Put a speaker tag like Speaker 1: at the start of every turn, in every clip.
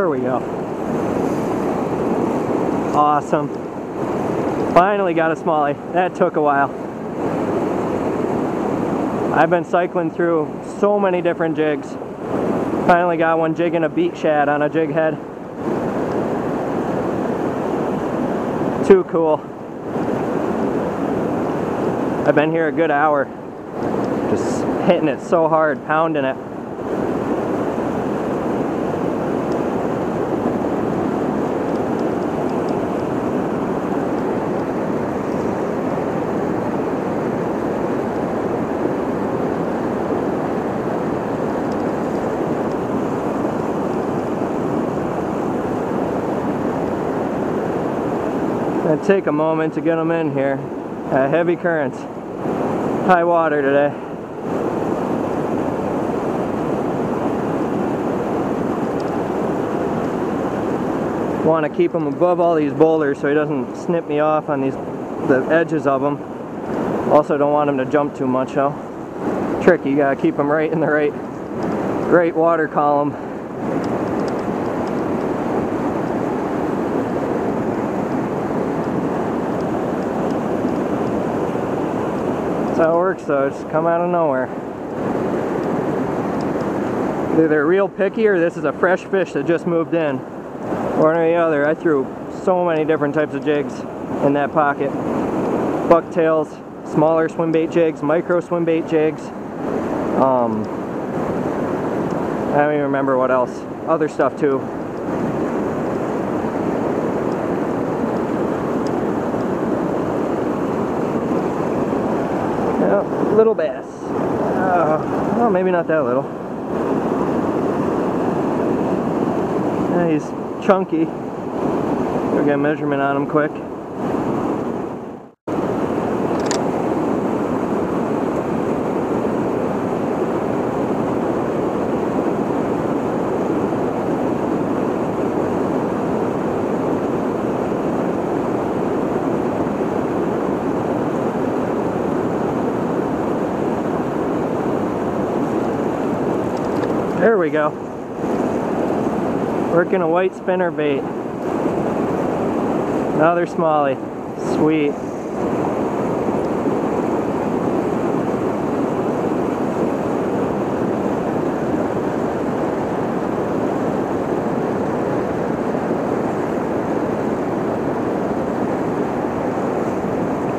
Speaker 1: There we go. Awesome. Finally got a smallie. That took a while. I've been cycling through so many different jigs. Finally got one jigging a beat shad on a jig head. Too cool. I've been here a good hour. Just hitting it so hard, pounding it. Take a moment to get them in here. Uh, heavy currents, high water today. Want to keep him above all these boulders so he doesn't snip me off on these the edges of them. Also don't want him to jump too much though. Tricky, you gotta keep him right in the right, right water column. How it works though, just come out of nowhere. Either they're real picky or this is a fresh fish that just moved in. One or the other. I threw so many different types of jigs in that pocket. Bucktails, smaller swim bait jigs, micro swim bait jigs. Um, I don't even remember what else. Other stuff too. Little bass. Uh, well, maybe not that little. Yeah, he's chunky. We'll get a measurement on him quick. There we go. Working a white spinner bait. Another smallie. Sweet.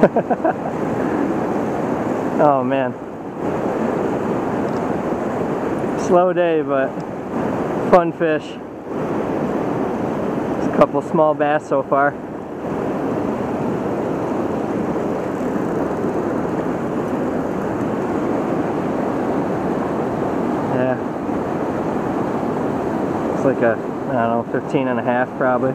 Speaker 1: oh man. Slow day, but fun fish. Just a couple small bass so far. Yeah. It's like a, I don't know, 15 and a half probably.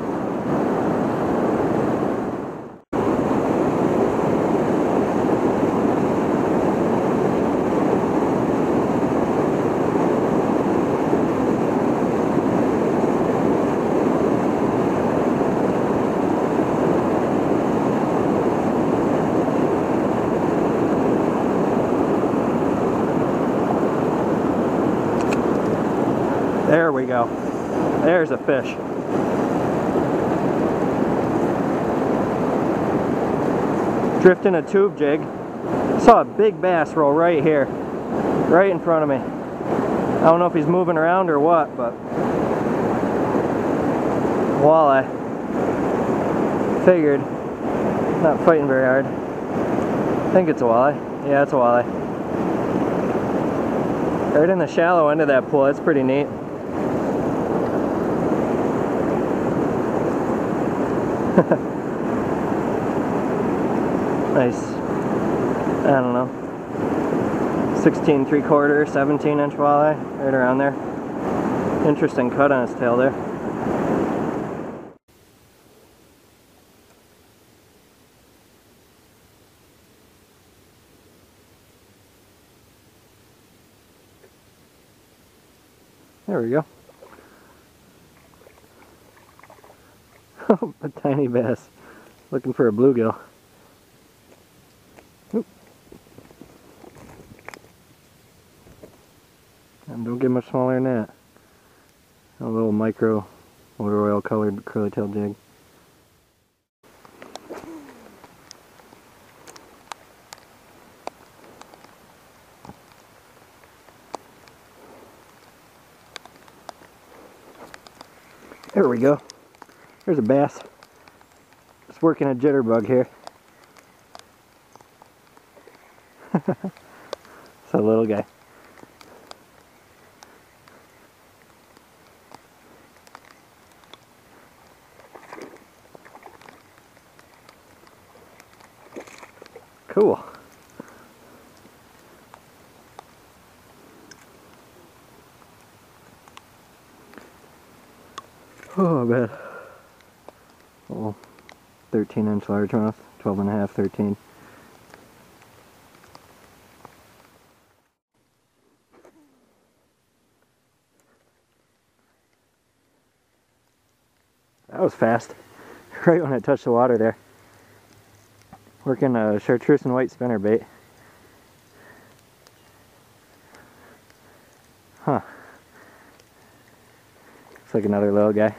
Speaker 1: There we go. There's a fish. Drifting a tube jig. Saw a big bass roll right here. Right in front of me. I don't know if he's moving around or what, but walleye. Figured. Not fighting very hard. I think it's a walleye. Yeah, it's a walleye. Right in the shallow end of that pool. That's pretty neat. Nice, I don't know, 16 3 quarter, 17 inch walleye, right around there. Interesting cut on his tail there. There we go. a tiny bass. Looking for a bluegill. And don't get much smaller than that. A little micro motor oil colored curly tail jig. There we go. There's a bass. Just working a jitterbug here. it's a little guy. Cool. Oh, bet. Oh, 13 inch largemouth, 12 and a half, 13. That was fast. Right when I touched the water there. Working a chartreuse and white spinner bait. Huh. Looks like another little guy.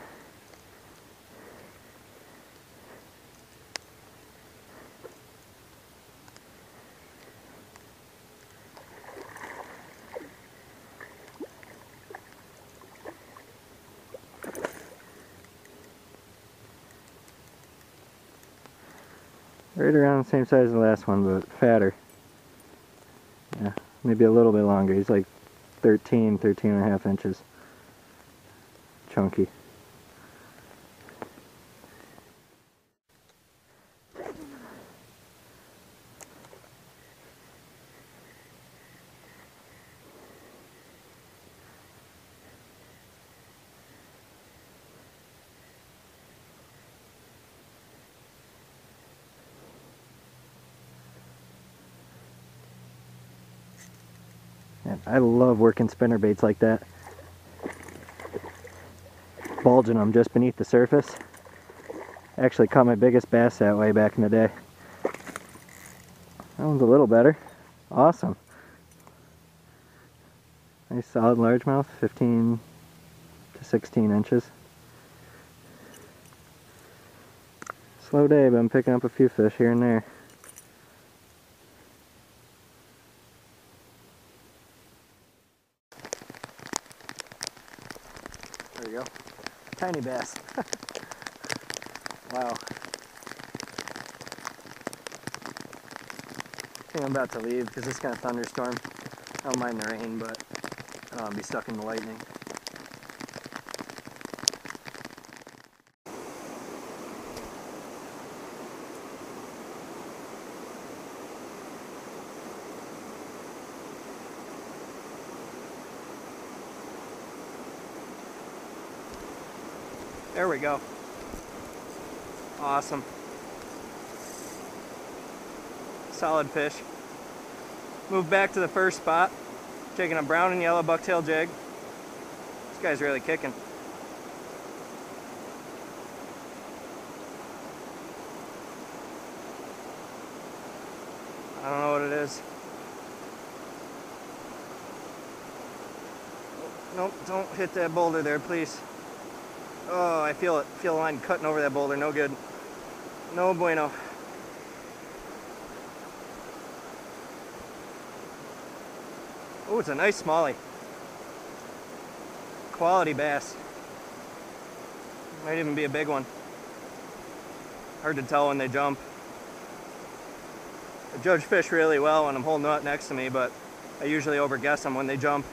Speaker 1: Right around the same size as the last one, but fatter. Yeah, maybe a little bit longer. He's like 13, 13 and a half inches. Chunky. I love working spinner baits like that. Bulging them just beneath the surface. Actually caught my biggest bass that way back in the day. That one's a little better. Awesome. Nice solid largemouth, 15 to 16 inches. Slow day, but I'm picking up a few fish here and there. There you go. Tiny bass. wow. I think I'm about to leave because this kind of thunderstorm. I don't mind the rain, but I don't want to be stuck in the lightning. There we go. Awesome. Solid fish. Move back to the first spot. Taking a brown and yellow bucktail jig. This guy's really kicking. I don't know what it is. Nope, don't hit that boulder there, please. Oh, I feel it. Feel the line cutting over that boulder. No good. No bueno. Oh, it's a nice smallie. Quality bass. Might even be a big one. Hard to tell when they jump. I judge fish really well when I'm holding it next to me, but I usually overguess them when they jump.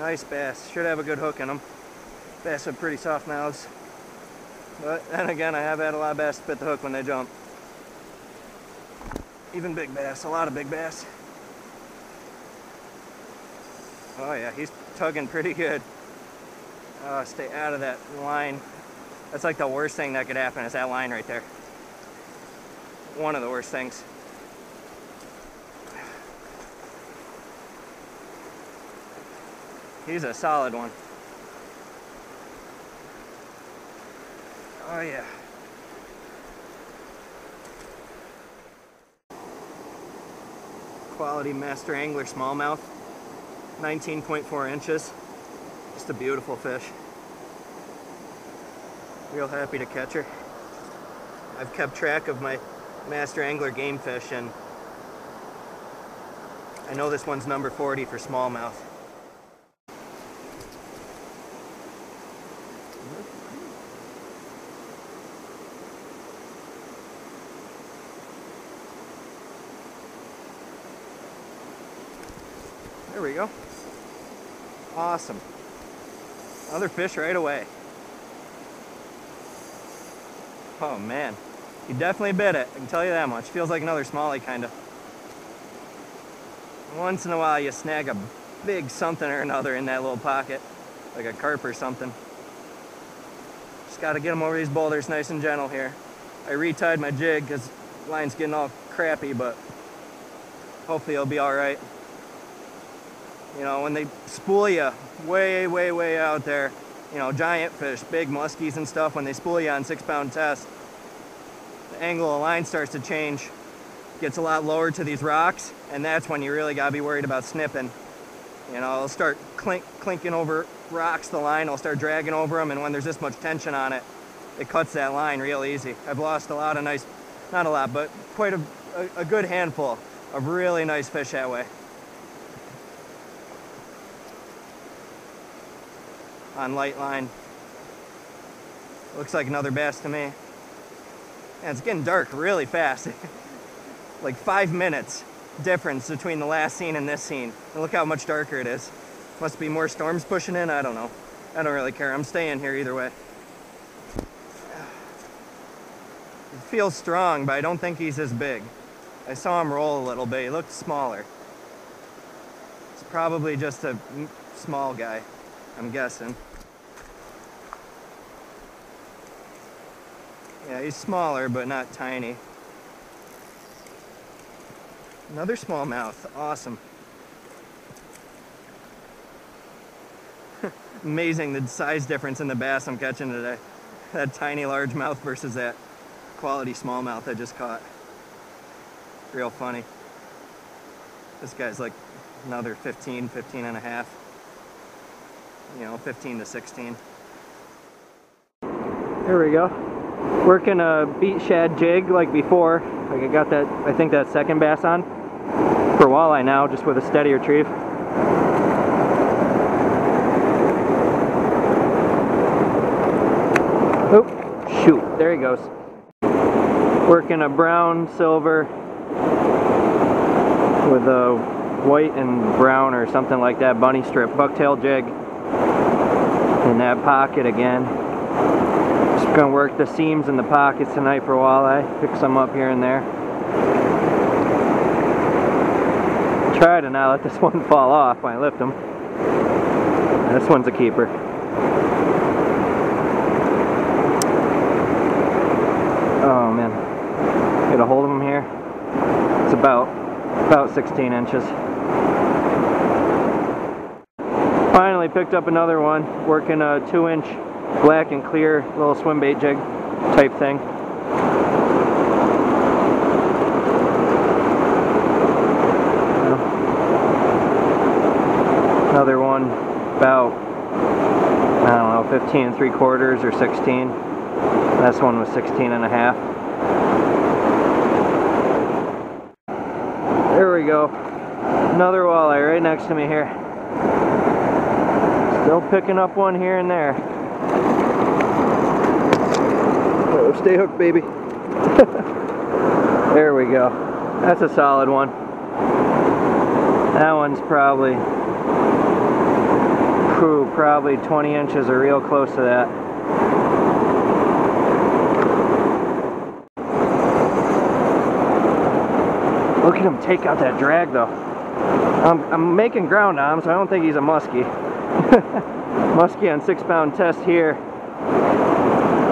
Speaker 1: Nice bass. Should have a good hook in them. Bass have pretty soft mouths. But then again, I have had a lot of bass spit the hook when they jump. Even big bass, a lot of big bass. Oh yeah, he's tugging pretty good. Oh, stay out of that line. That's like the worst thing that could happen is that line right there. One of the worst things. He's a solid one. Oh yeah. Quality Master Angler smallmouth, 19.4 inches. Just a beautiful fish. Real happy to catch her. I've kept track of my master angler game fish and I know this one's number 40 for smallmouth. There we go. Awesome. Another fish right away. Oh man, he definitely bit it, I can tell you that much. Feels like another smallie kinda. Once in a while you snag a big something or another in that little pocket, like a carp or something. Just gotta get them over these boulders nice and gentle here. I retied my jig because line's getting all crappy, but hopefully it'll be all right. You know, when they spool you way, way, way out there, you know, giant fish, big muskies and stuff, when they spool you on six pound test, the angle of line starts to change, gets a lot lower to these rocks, and that's when you really gotta be worried about snipping. You know, it'll start clink, clinking over rocks, the line will start dragging over them, and when there's this much tension on it, it cuts that line real easy. I've lost a lot of nice, not a lot, but quite a, a, a good handful of really nice fish that way. On light line. Looks like another bass to me. And it's getting dark really fast. like five minutes difference between the last scene and this scene. And look how much darker it is. Must be more storms pushing in, I don't know. I don't really care, I'm staying here either way. It feels strong, but I don't think he's as big. I saw him roll a little bit, he looked smaller. It's probably just a small guy, I'm guessing. Yeah, he's smaller, but not tiny. Another smallmouth, awesome. Amazing the size difference in the bass I'm catching today. That tiny largemouth versus that quality smallmouth I just caught. Real funny. This guy's like another 15, 15 and a half. You know, 15 to 16. Here we go working a beat shad jig like before. Like I got that, I think that second bass on for walleye now, just with a steady retrieve. Oh, shoot, there he goes. Working a brown silver with a white and brown or something like that bunny strip bucktail jig in that pocket again. Gonna work the seams and the pockets tonight for walleye. Pick some up here and there. Try to not let this one fall off when I lift them. This one's a keeper. Oh man. Get a hold of them here. It's about about 16 inches. Finally picked up another one, working a two inch black and clear little swim bait jig type thing. Another one about, I don't know, 15 and 3 quarters or 16. This one was 16 and a half. There we go. Another walleye right next to me here. Still picking up one here and there. Oh, stay hooked, baby. there we go. That's a solid one. That one's probably, whew, probably 20 inches or real close to that. Look at him take out that drag though. I'm, I'm making ground on him, so I don't think he's a muskie. muskie on six pound test here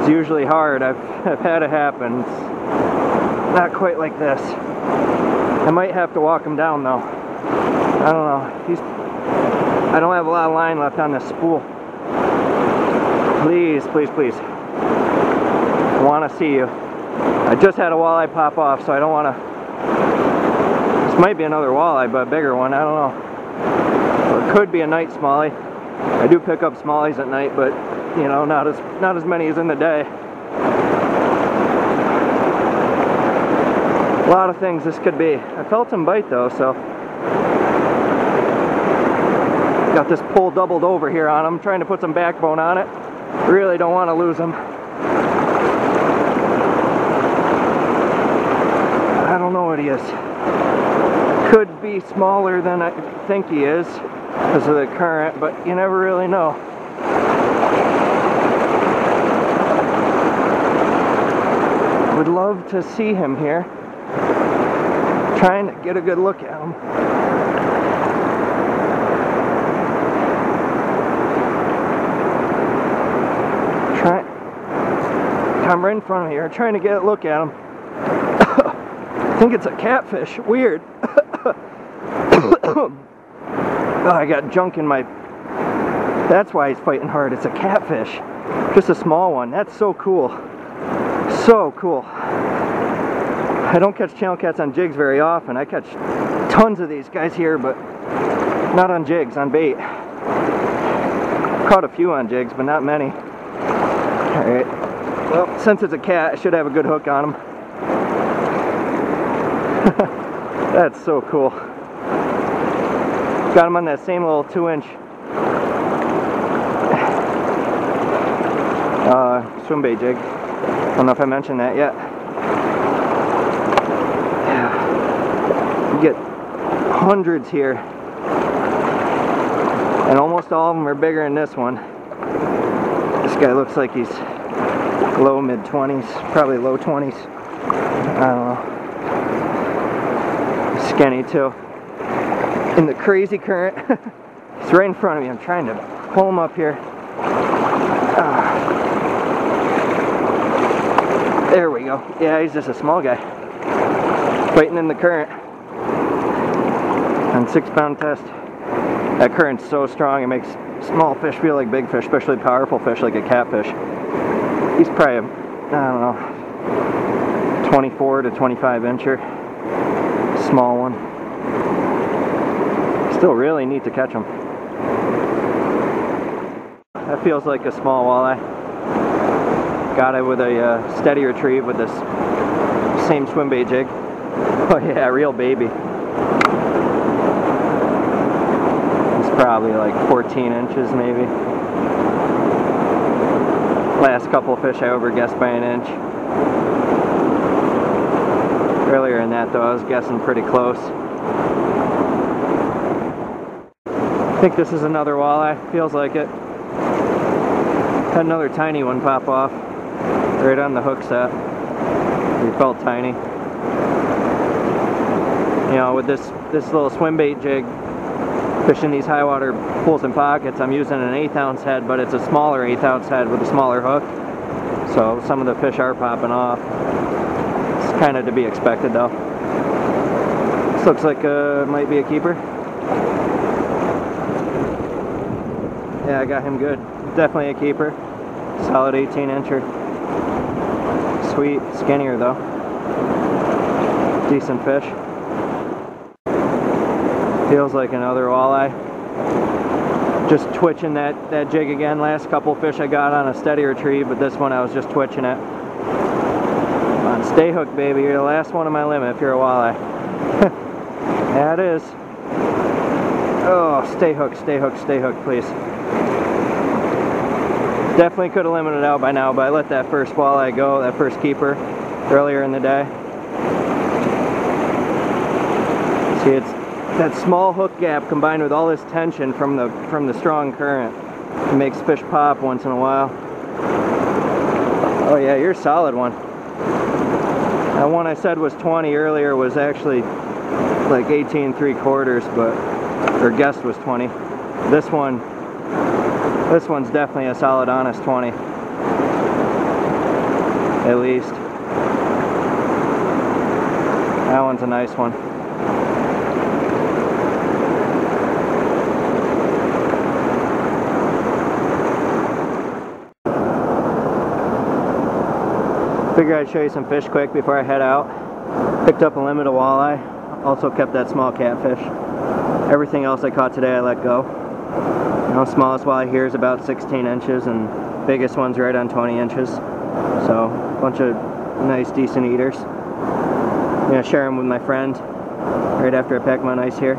Speaker 1: It's usually hard. I've, I've had it happen. It's not quite like this. I might have to walk him down though. I don't know. He's. I don't have a lot of line left on this spool. Please, please, please. I want to see you. I just had a walleye pop off, so I don't want to. This might be another walleye, but a bigger one. I don't know. Or it could be a night smallie. I do pick up smallies at night, but you know, not as not as many as in the day. A lot of things this could be. I felt him bite though, so got this pole doubled over here on him, trying to put some backbone on it. Really don't want to lose him. I don't know what he is. Could be smaller than I think he is because of the current, but you never really know. Would love to see him here. Trying to get a good look at him. Try, I'm right in front of here, trying to get a look at him. I think it's a catfish. Weird. Oh, I got junk in my... That's why he's fighting hard. It's a catfish. Just a small one. That's so cool. So cool. I don't catch channel cats on jigs very often. I catch tons of these guys here, but not on jigs, on bait. Caught a few on jigs, but not many. Alright. Well, since it's a cat, I should have a good hook on him. That's so cool. Got him on that same little two inch uh, swim bait jig. I don't know if I mentioned that yet. You get hundreds here. And almost all of them are bigger than this one. This guy looks like he's low mid 20s, probably low 20s. I don't know skinny too. In the crazy current. it's right in front of me. I'm trying to pull him up here. Ah. There we go. Yeah, he's just a small guy. Fighting in the current. On six pound test. That current's so strong it makes small fish feel like big fish, especially powerful fish like a catfish. He's probably, I don't know, 24 to 25 incher small one. Still really neat to catch them. That feels like a small walleye. Got it with a uh, steady retrieve with this same swim bait jig. Oh yeah, real baby. It's probably like 14 inches maybe. Last couple fish I overguessed by an inch. Earlier in that though, I was guessing pretty close. I think this is another walleye, feels like it. Had another tiny one pop off, right on the hook set. He felt tiny. You know, with this, this little swim bait jig, fishing these high water pools and pockets, I'm using an eighth ounce head, but it's a smaller eighth ounce head with a smaller hook. So some of the fish are popping off It's kind of to be expected though. This looks like uh, might be a keeper. Yeah, I got him good. Definitely a keeper. Solid 18 incher. Sweet, skinnier though. Decent fish. Feels like another walleye. Just twitching that, that jig again. Last couple fish I got on a steady retrieve, but this one I was just twitching it on, stay hooked, baby. You're the last one on my limit if you're a walleye. yeah, it is. Oh, stay hooked, stay hooked, stay hooked, please. Definitely could have limited out by now, but I let that first walleye go, that first keeper, earlier in the day. See, it's that small hook gap combined with all this tension from the from the strong current. It makes fish pop once in a while. Oh yeah, you're a solid one. That one I said was 20 earlier was actually like 18 3 quarters, but, or guessed was 20. This one, this one's definitely a solid honest 20. At least. That one's a nice one. Figure I'd show you some fish quick before I head out. Picked up a limit of walleye. Also kept that small catfish. Everything else I caught today I let go. You know, smallest walleye here is about 16 inches and biggest one's right on 20 inches. So, bunch of nice, decent eaters. I'm gonna share them with my friend right after I pack my ice here.